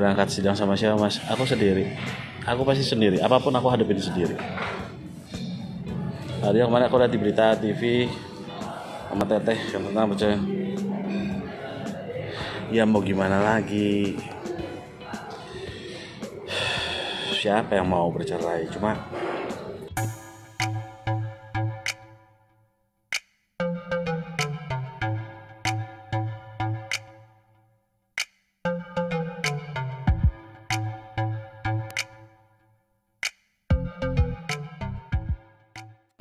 berangkat sidang sama siapa mas? Aku sendiri. Aku pasti sendiri. Apa pun aku hadapin sendiri. Tadi kemarin aku lihat di berita TV sama teteh yang tentang perceraian ya mau gimana lagi? Siapa yang mau bercerai? Cuma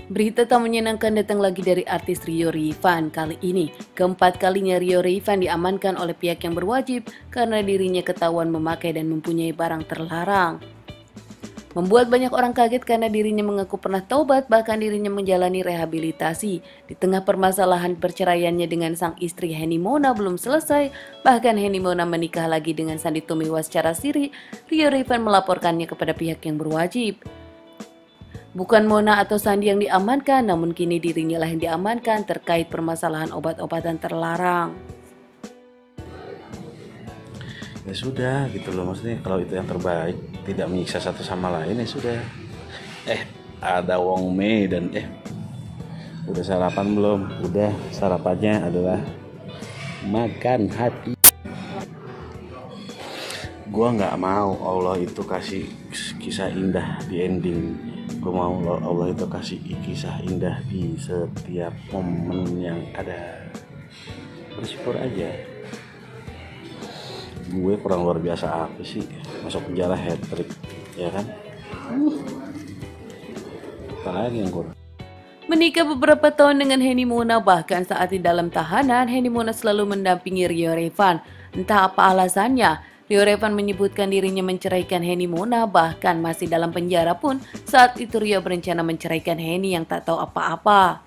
Berita tak menyenangkan datang lagi dari artis Rio Rivan kali ini. Keempat kalinya Rio Rivan diamankan oleh pihak yang berwajib karena dirinya ketahuan memakai dan mempunyai barang terlarang. Membuat banyak orang kaget karena dirinya mengaku pernah taubat bahkan dirinya menjalani rehabilitasi. Di tengah permasalahan perceraiannya dengan sang istri Henny Mona belum selesai, bahkan Henny Mona menikah lagi dengan Sandi Tumiwa secara siri, Rio Rivan melaporkannya kepada pihak yang berwajib. Bukan Mona atau Sandi yang diamankan, namun kini dirinya lah yang diamankan terkait permasalahan obat-obatan terlarang. ya sudah gitu loh. Maksudnya kalau itu yang terbaik tidak menyiksa satu sama lain ya sudah. Eh ada Wong Mei dan eh udah sarapan belum? Udah sarapannya adalah makan hati. Gua nggak mau Allah itu kasih kisah indah di ending gua mau Allah itu kasih kisah indah di setiap momen yang ada. Bersyukur aja. Gue kurang luar biasa apa sih? Masuk penjara hat trick ya kan? Lagi yang kurang? Menikah beberapa tahun dengan Henny Mona bahkan saat di dalam tahanan Henny Mona selalu mendampingi Rio Revan. Entah apa alasannya, Rio Revan menyebutkan dirinya menceraikan Henny Mona bahkan masih dalam penjara pun saat itu Rio berencana menceraikan Henny yang tak tahu apa-apa.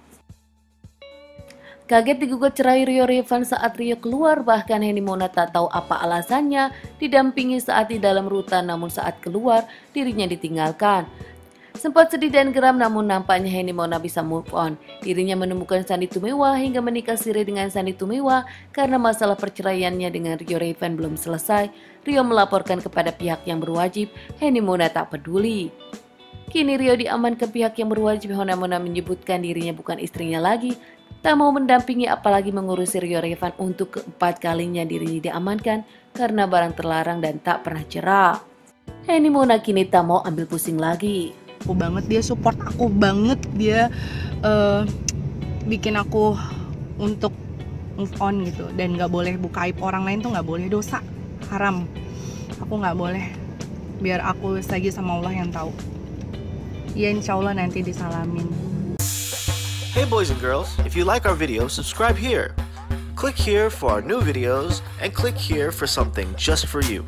Kaget digugat cerai Rio Revan saat Rio keluar bahkan Henny Mona tak tahu apa alasannya didampingi saat di dalam rutan namun saat keluar dirinya ditinggalkan. Sempat sedih dan geram namun nampaknya Henny Mona bisa move on. Dirinya menemukan Sandi Tumiwa hingga menikah siri dengan Sandi Tumiwa karena masalah perceraiannya dengan Rio Revan belum selesai. Rio melaporkan kepada pihak yang berwajib, Henny Mona tak peduli. Kini Rio diamankan pihak yang berwajib Hona Mona menyebutkan dirinya bukan istrinya lagi tak mau mendampingi apalagi mengurusi Rio Revan untuk keempat kalinya dirinya diamankan karena barang terlarang dan tak pernah cerah. Henny Mona kini tak mau ambil pusing lagi. Aku banget dia support aku banget dia uh, bikin aku untuk move on gitu dan nggak boleh buka aib orang lain tuh nggak boleh dosa haram aku nggak boleh biar aku saja sama Allah yang tahu ya insya Allah nanti disalamin Hey boys and girls, if you like our video, subscribe here. Click here for our new videos and click here for something just for you.